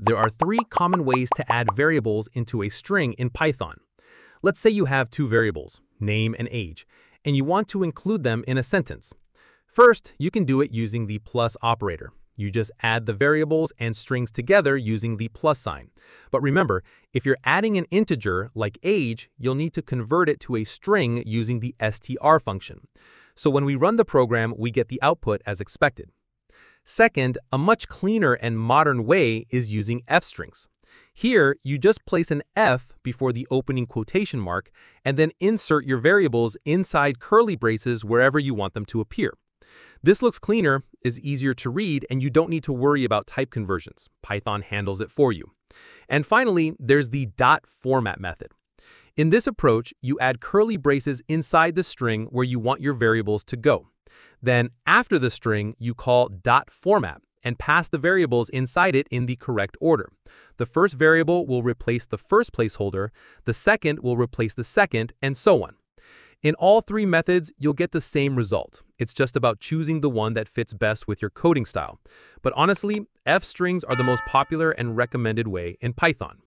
There are three common ways to add variables into a string in Python. Let's say you have two variables, name and age, and you want to include them in a sentence. First, you can do it using the plus operator. You just add the variables and strings together using the plus sign. But remember, if you're adding an integer like age, you'll need to convert it to a string using the str function. So when we run the program, we get the output as expected. Second, a much cleaner and modern way is using f-strings. Here, you just place an f before the opening quotation mark and then insert your variables inside curly braces wherever you want them to appear. This looks cleaner, is easier to read, and you don't need to worry about type conversions. Python handles it for you. And finally, there's the dot format method. In this approach, you add curly braces inside the string where you want your variables to go. Then after the string, you call dot format and pass the variables inside it in the correct order. The first variable will replace the first placeholder, the second will replace the second, and so on. In all three methods, you'll get the same result. It's just about choosing the one that fits best with your coding style. But honestly, F-strings are the most popular and recommended way in Python.